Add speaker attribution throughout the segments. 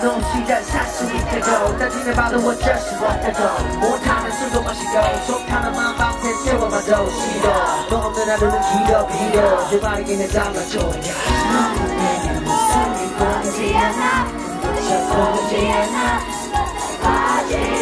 Speaker 1: 너 없이 잘살수 있다고 따지면 봐도 어쩔 수 없다고. 못하면 술도 마시고 속타는 마음 밤새 채워봐도 싫어. 너 없는 하루는 길어 길어. 제발에게는 달라줘
Speaker 2: 너는 내게 목소리 보이지 않아. 저 보이지 않아. 빠지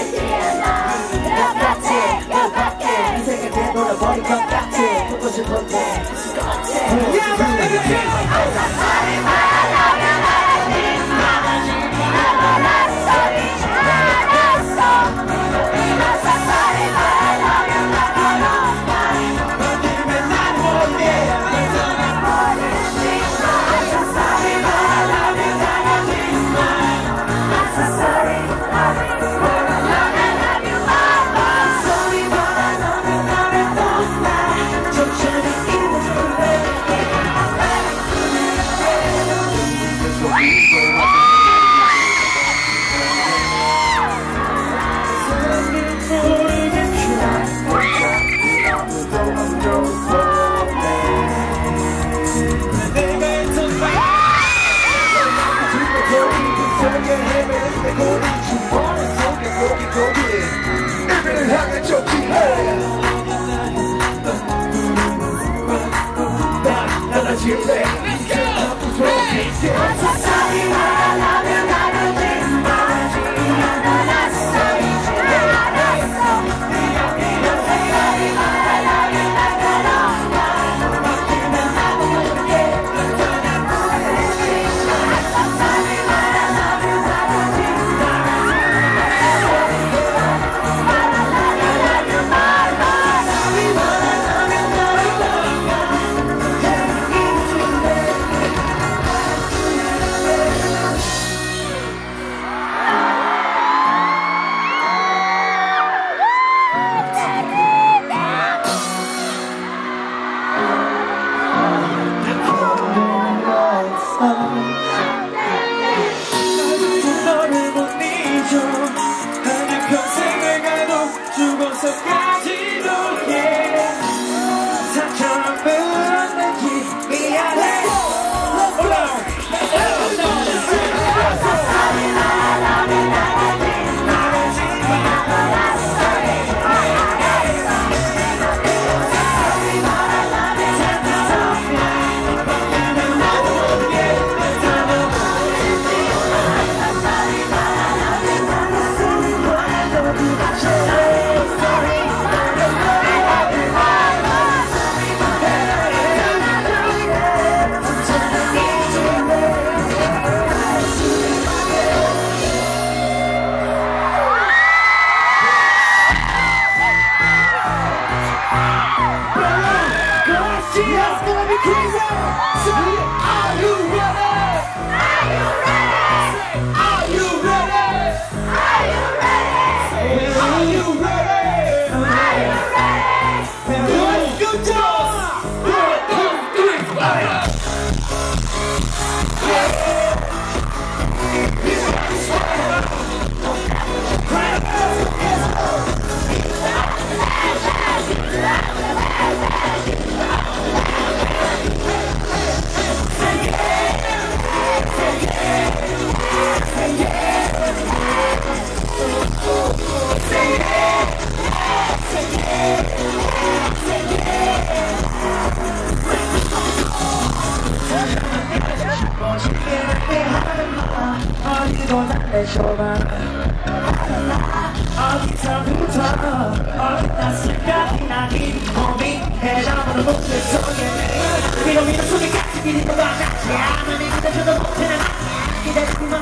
Speaker 1: Let's go. Hey, I'm 어디로 달래줘봐 어디서부터 어디다 생각이나 네 몸이 해저무는 목소리 속에 위로 위로 속에 같이 기리고 와닿지 아무리 기다려도 못해는 기다리지만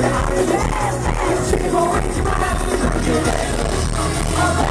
Speaker 3: I'll be